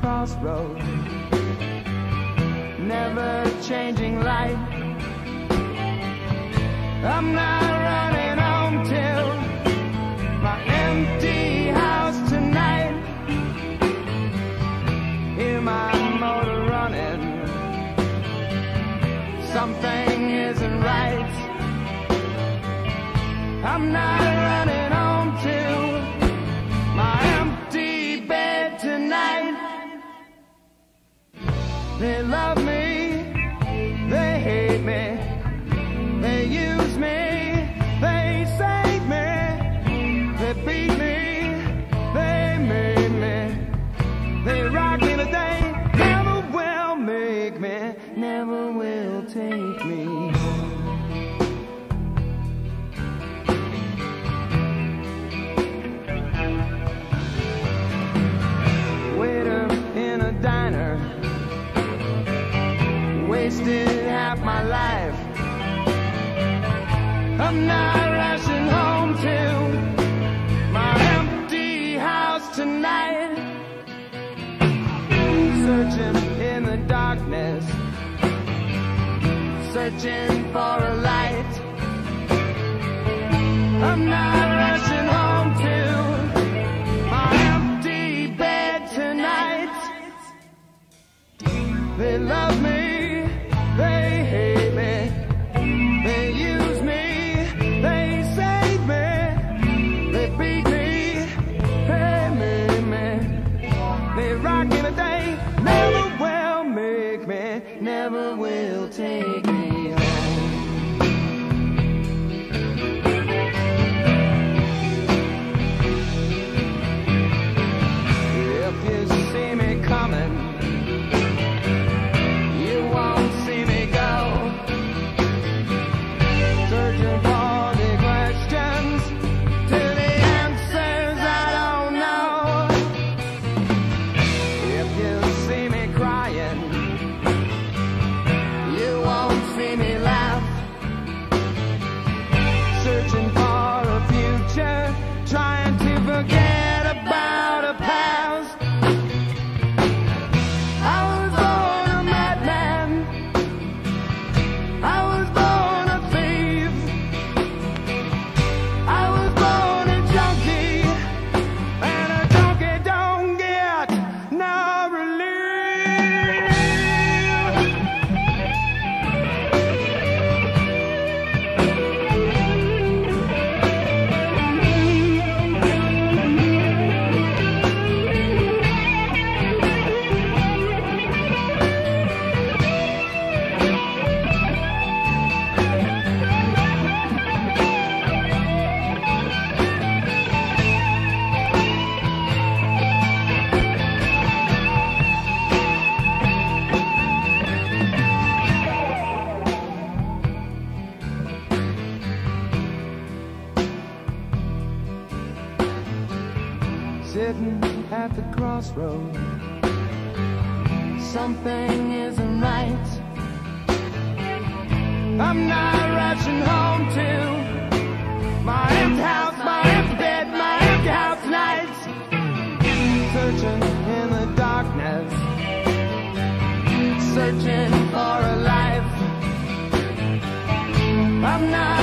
crossroad, never changing light. I'm not running home till my empty house tonight. Hear my motor running. Something isn't right. I'm not Wasted half my life. I'm not rushing home to my empty house tonight. Searching in the darkness. Searching for a light. Sitting at the crossroad, something isn't right. I'm not rushing home to my empty house, my empty bed, my empty house nights. Searching in the darkness, searching for a life. I'm not